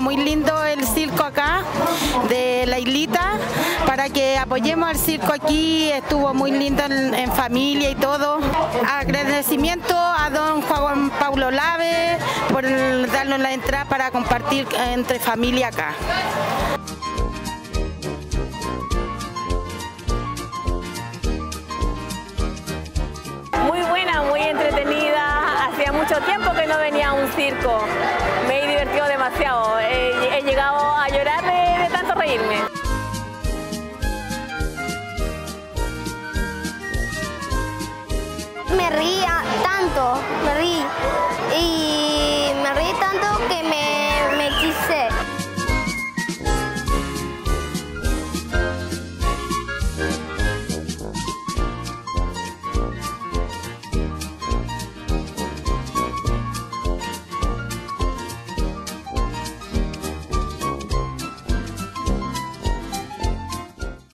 muy lindo el circo acá de la islita para que apoyemos al circo aquí, estuvo muy lindo en, familia y todo. Agradecimiento a don Juan Paulo Lave por darnos la entrada para compartir entre familia acá. Muy buena, muy entretenida. Hacía mucho tiempo que no venía a un circo. Demasiado. He, llegado a llorar de tanto reírme. Me ría tanto, me rí.